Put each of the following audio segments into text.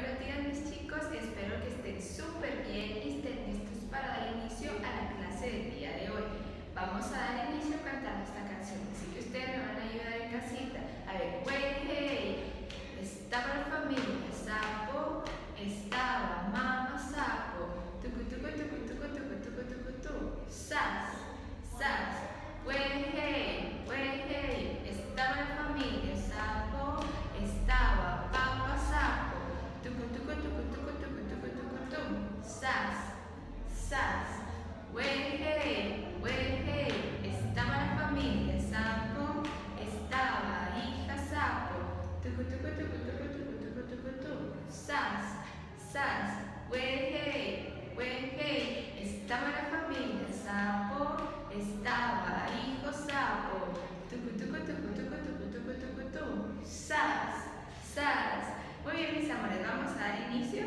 buenos días mis chicos, espero que estén súper bien y estén listos para dar inicio a la clase del día de hoy. Vamos a dar inicio cantando esta canción, así que ustedes me van a ayudar en casita. A ver, wey, hey, estaba la familia sapo, Muy bien, mis amores, vamos a dar inicio.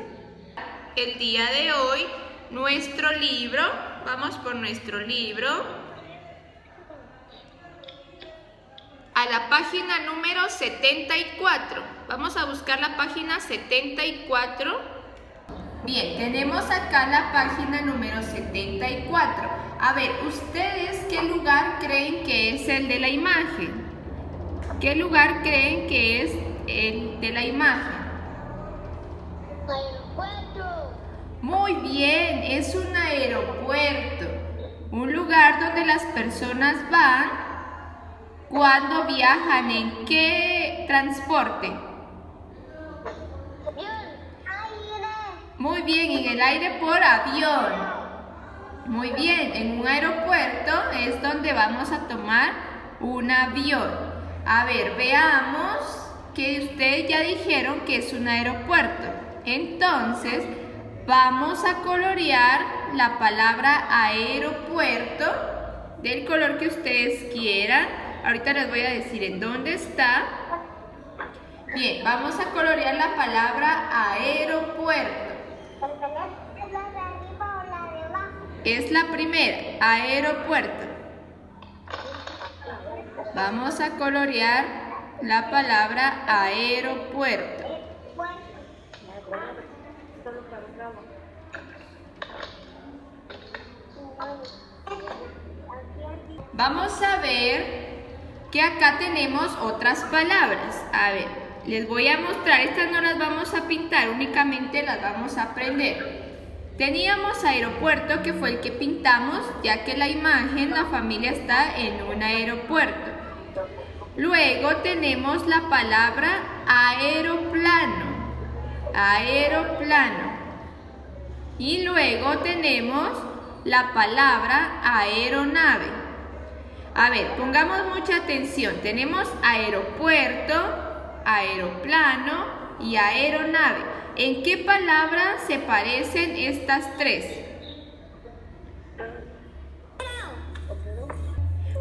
El día de hoy, nuestro libro, vamos por nuestro libro. A la página número 74. Vamos a buscar la página 74. Bien, tenemos acá la página número 74. A ver, ¿ustedes qué lugar creen que es el de la imagen? ¿Qué lugar creen que es el de la imagen? Aeropuerto. Muy bien, es un aeropuerto, un lugar donde las personas van cuando viajan en qué transporte. Avión. Aire. Muy bien, en el aire por avión. Muy bien, en un aeropuerto es donde vamos a tomar un avión. A ver, veamos que ustedes ya dijeron que es un aeropuerto. Entonces, vamos a colorear la palabra aeropuerto del color que ustedes quieran. Ahorita les voy a decir en dónde está. Bien, vamos a colorear la palabra aeropuerto. ¿Es la de arriba o la de abajo? Es la primera, aeropuerto. Vamos a colorear la palabra aeropuerto. Vamos a ver que acá tenemos otras palabras. A ver, les voy a mostrar, estas no las vamos a pintar, únicamente las vamos a aprender. Teníamos aeropuerto que fue el que pintamos, ya que la imagen, la familia está en un aeropuerto. Luego tenemos la palabra aeroplano, aeroplano. Y luego tenemos la palabra aeronave. A ver, pongamos mucha atención. Tenemos aeropuerto, aeroplano y aeronave. ¿En qué palabra se parecen estas tres?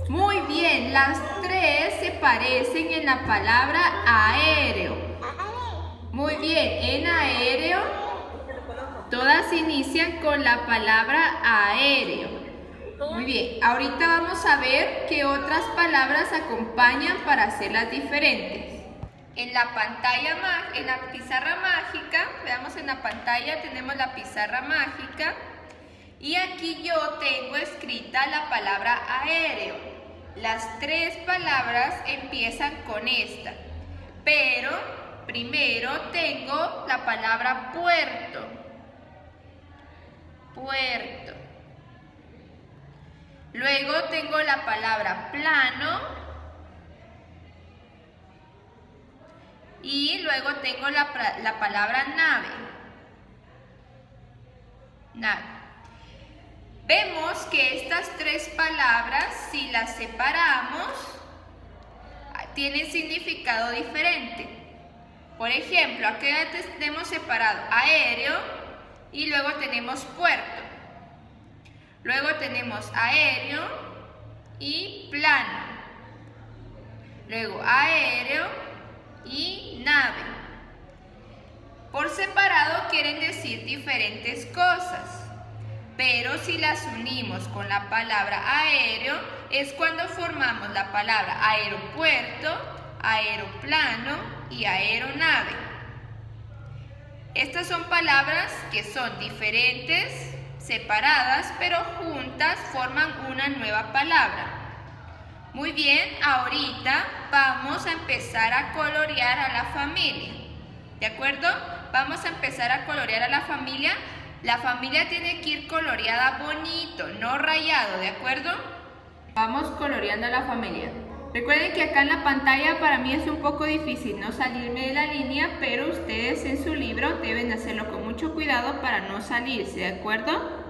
Muy bien, las tres se parecen en la palabra aéreo. Muy bien, en aéreo todas inician con la palabra aéreo. Muy bien, ahorita vamos a ver qué otras palabras acompañan para hacerlas diferentes. En la pantalla, pizarra mágica, veamos en la pantalla tenemos la pizarra mágica y aquí yo tengo escrita la palabra aéreo. Las tres palabras empiezan con esta, pero primero tengo la palabra puerto. Puerto. Luego tengo la palabra plano. Y luego tengo la, la palabra nave. Nave. Vemos que estas tres palabras, si las separamos, tienen significado diferente. Por ejemplo, aquí tenemos separado aéreo y luego tenemos puerto. Luego tenemos aéreo y plano. Luego aéreo y nave. Por separado quieren decir diferentes cosas. Pero si las unimos con la palabra aéreo, es cuando formamos la palabra aeropuerto, aeroplano y aeronave. Estas son palabras que son diferentes, separadas, pero juntas forman una nueva palabra. Muy bien, ahorita vamos a empezar a colorear a la familia. ¿De acuerdo? Vamos a empezar a colorear a la familia. La familia tiene que ir coloreada bonito, no rayado, ¿de acuerdo? Vamos coloreando a la familia. Recuerden que acá en la pantalla para mí es un poco difícil no salirme de la línea, pero ustedes en su libro deben hacerlo con mucho cuidado para no salirse, ¿de acuerdo?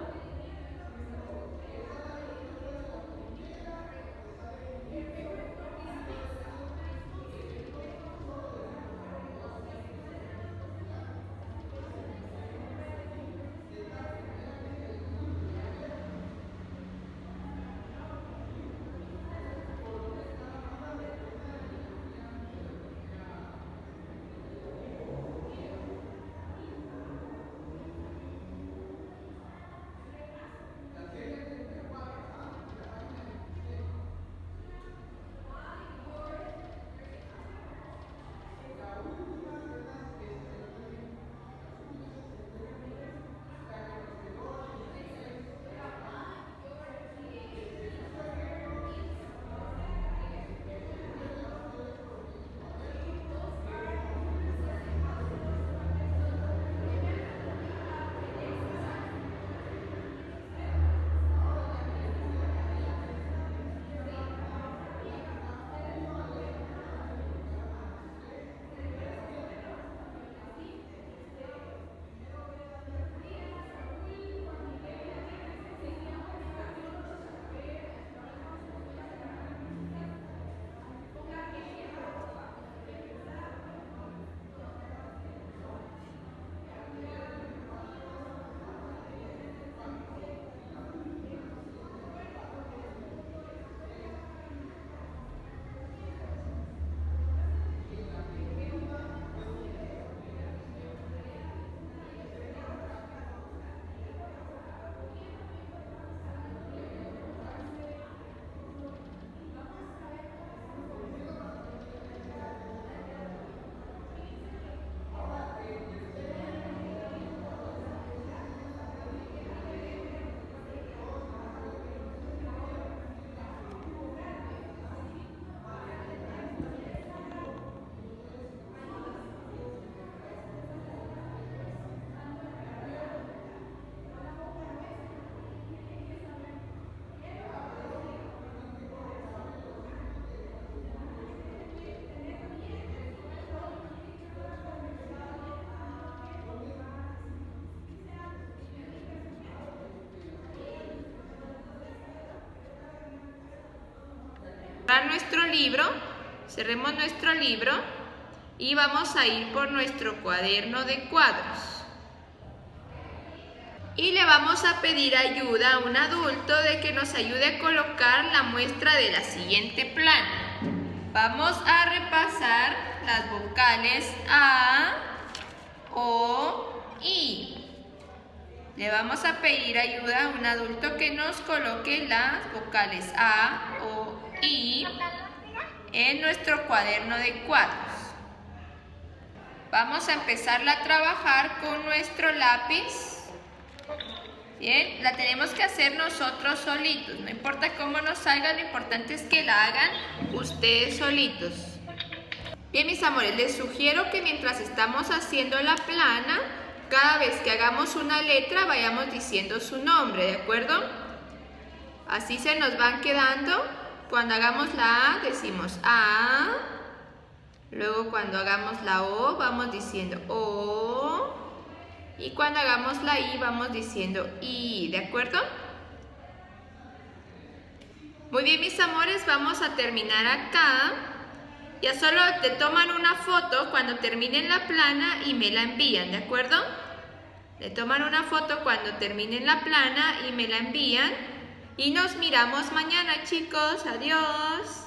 Nuestro libro, cerremos nuestro libro y vamos a ir por nuestro cuaderno de cuadros. Y le vamos a pedir ayuda a un adulto de que nos ayude a colocar la muestra de la siguiente plana. Vamos a repasar las vocales A, O, I. Le vamos a pedir ayuda a un adulto que nos coloque las vocales A, O, y en nuestro cuaderno de cuadros. Vamos a empezar a trabajar con nuestro lápiz. Bien, la tenemos que hacer nosotros solitos. No importa cómo nos salga, lo importante es que la hagan ustedes solitos. Bien, mis amores, les sugiero que mientras estamos haciendo la plana, cada vez que hagamos una letra vayamos diciendo su nombre, ¿de acuerdo? Así se nos van quedando cuando hagamos la A decimos A. Luego cuando hagamos la O vamos diciendo O. Y cuando hagamos la I vamos diciendo I. ¿De acuerdo? Muy bien mis amores, vamos a terminar acá. Ya solo te toman una foto cuando terminen la plana y me la envían, ¿de acuerdo? Le toman una foto cuando terminen la plana y me la envían. Y nos miramos mañana chicos. Adiós.